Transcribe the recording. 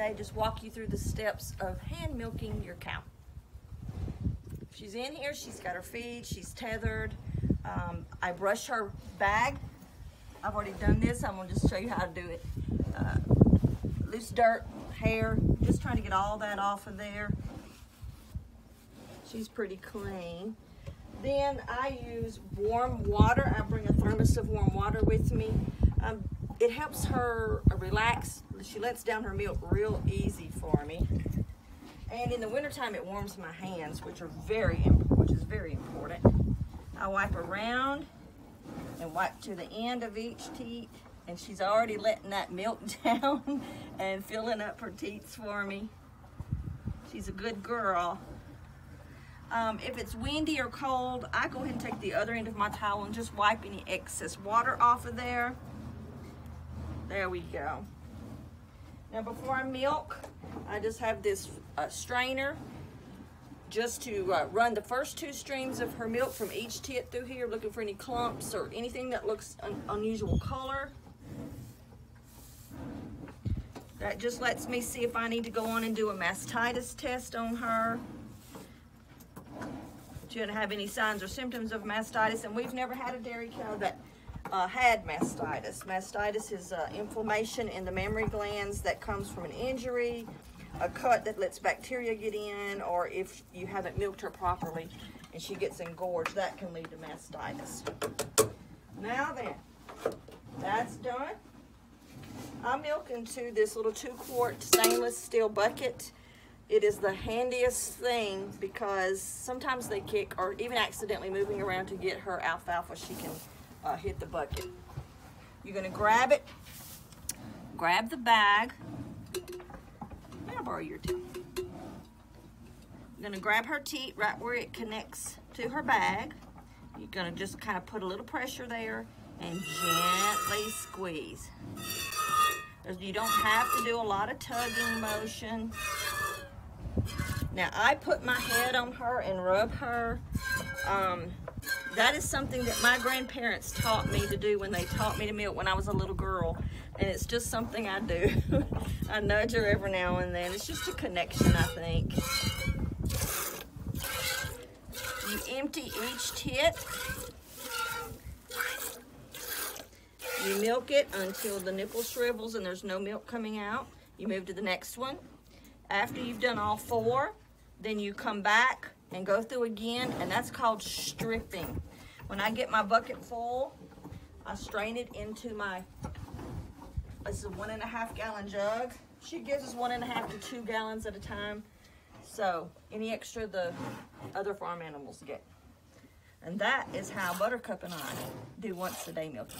today, just walk you through the steps of hand milking your cow. She's in here, she's got her feed, she's tethered. Um, I brush her bag. I've already done this, I'm gonna just show you how to do it. Uh, loose dirt, hair, just trying to get all that off of there. She's pretty clean. Then I use warm water. I bring a thermos of warm water with me. Um, it helps her relax. She lets down her milk real easy for me. And in the wintertime, it warms my hands, which are very, which is very important. I wipe around and wipe to the end of each teat, and she's already letting that milk down and filling up her teats for me. She's a good girl. Um, if it's windy or cold, I go ahead and take the other end of my towel and just wipe any excess water off of there. There we go. Now before I milk, I just have this uh, strainer just to uh, run the first two streams of her milk from each tit through here, looking for any clumps or anything that looks un unusual color. That just lets me see if I need to go on and do a mastitis test on her. She didn't have any signs or symptoms of mastitis, and we've never had a dairy cow that uh, had mastitis. Mastitis is uh, inflammation in the mammary glands that comes from an injury, a cut that lets bacteria get in, or if you haven't milked her properly and she gets engorged, that can lead to mastitis. Now then, that's done. I'm milking to this little two quart stainless steel bucket. It is the handiest thing because sometimes they kick or even accidentally moving around to get her alfalfa, she can uh, hit the bucket. You're gonna grab it, grab the bag. May I borrow your teat? You're gonna grab her teat right where it connects to her bag. You're gonna just kind of put a little pressure there and gently squeeze. You don't have to do a lot of tugging motion. Now I put my head on her and rub her. Um, that is something that my grandparents taught me to do when they taught me to milk when I was a little girl. And it's just something I do. I nudge her every now and then. It's just a connection, I think. You empty each tit. You milk it until the nipple shrivels and there's no milk coming out. You move to the next one. After you've done all four, then you come back and go through again, and that's called stripping. When I get my bucket full, I strain it into my, is a one and a half gallon jug. She gives us one and a half to two gallons at a time. So any extra the other farm animals get. And that is how Buttercup and I do once a day milking.